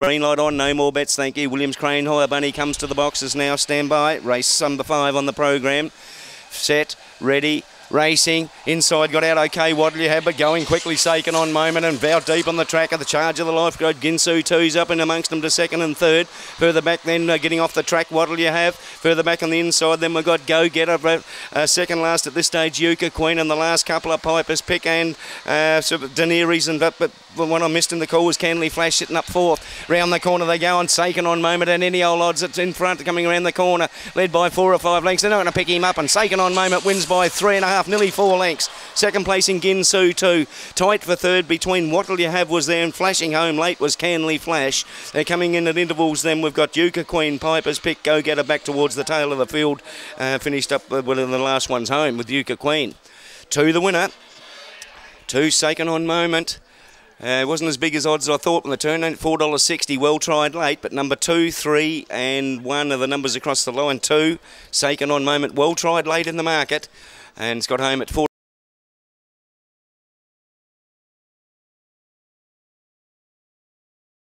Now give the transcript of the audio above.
Green light on, no more bets, thank you. Williams Crane, Hoya Bunny comes to the boxes now, stand by. Race number five on the program. Set, ready, racing. Inside got out okay. What you have, but going quickly, Saken on moment and Vow deep on the track of the charge of the lifeguard. Ginsu two's up and amongst them to second and third. Further back, then uh, getting off the track. You have? Further back on the inside, then we've got Go Getter. Uh, second last at this stage, Yuka Queen, and the last couple of Pipers, Pick and uh, sort of Daenerys. And but, but the one I missed in the call was Canley Flash sitting up fourth. Round the corner they go on Saken on moment, and any old odds that's in front coming around the corner, led by four or five lengths. They're not going to pick him up, and Saken on moment wins by three and a half, nearly four lengths. Second place in Ginsu two. Tight for third between What'll You Have was there and flashing home late was Canley Flash. They're coming in at intervals then. We've got Yuka Queen, Piper's Pick, Go Getter back towards the tail of the field. Uh, finished up uh, well in the last one's home with Yuka Queen. Two the winner. Two Saken on moment. Uh, it wasn't as big as odds as I thought on the turn. $4.60, well tried late, but number two, three, and one are the numbers across the line. Two, Saken on moment, well tried late in the market, and it's got home at 4